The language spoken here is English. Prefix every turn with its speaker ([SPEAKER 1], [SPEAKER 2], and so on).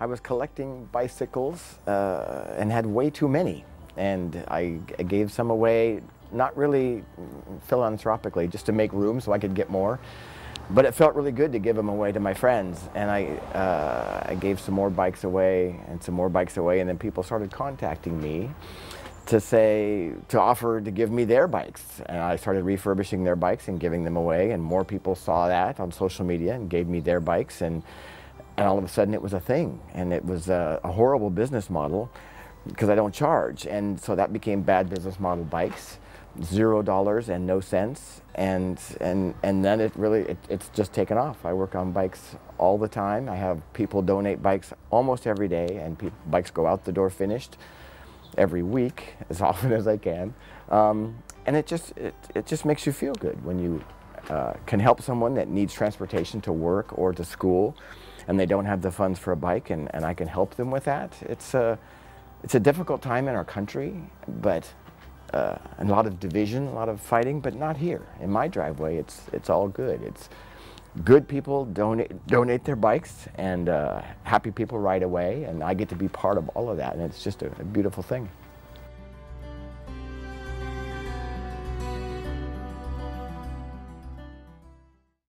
[SPEAKER 1] I was collecting bicycles uh, and had way too many. And I, I gave some away, not really philanthropically, just to make room so I could get more. But it felt really good to give them away to my friends. And I, uh, I gave some more bikes away and some more bikes away. And then people started contacting me to say, to offer to give me their bikes. And I started refurbishing their bikes and giving them away. And more people saw that on social media and gave me their bikes. And, and all of a sudden it was a thing. And it was a, a horrible business model because I don't charge. And so that became bad business model bikes zero dollars and no cents and and and then it really it, it's just taken off i work on bikes all the time i have people donate bikes almost every day and bikes go out the door finished every week as often as i can um, and it just it, it just makes you feel good when you uh, can help someone that needs transportation to work or to school and they don't have the funds for a bike and, and i can help them with that it's a it's a difficult time in our country but uh, a lot of division, a lot of fighting, but not here. In my driveway, it's it's all good. It's good people donate donate their bikes, and uh, happy people ride away, and I get to be part of all of that, and it's just a, a beautiful thing.